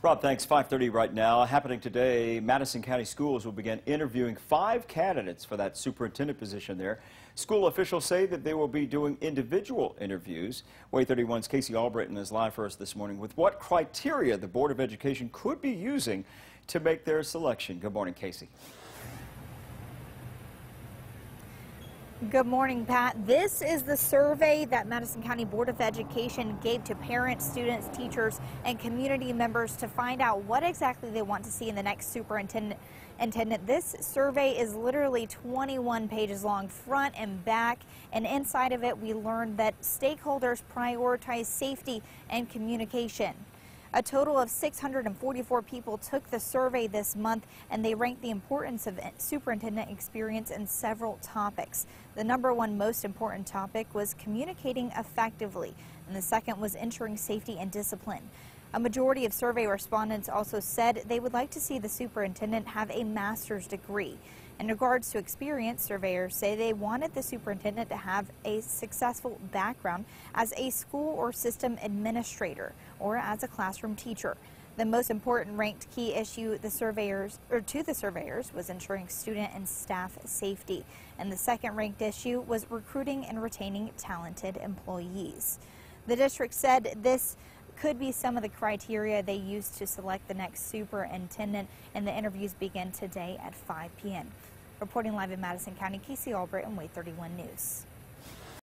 Rob, thanks. 5:30 right now. Happening today, Madison County Schools will begin interviewing five candidates for that superintendent position there. School officials say that they will be doing individual interviews. WAAY 31's Casey Albritton is live for us this morning with what criteria the Board of Education could be using to make their selection. Good morning, Casey. Good morning, Pat. This is the survey that Madison County Board of Education gave to parents, students, teachers, and community members to find out what exactly they want to see in the next superintendent. This survey is literally 21 pages long, front and back, and inside of it, we learned that stakeholders prioritize safety and communication. A total of 644 people took the survey this month and they ranked the importance of superintendent experience in several topics. The number one most important topic was communicating effectively, and the second was ensuring safety and discipline. A majority of survey respondents also said they would like to see the superintendent have a master's degree. In regards to experience, surveyors say they wanted the superintendent to have a successful background as a school or system administrator or as a classroom teacher. The most important ranked key issue the surveyors or to the surveyors was ensuring student and staff safety. And the second ranked issue was recruiting and retaining talented employees. The district said this could be some of the criteria they used to select the next superintendent, and the interviews begin today at 5 p.m. Reporting live in Madison County, Casey Albritton, WAAY 31 News.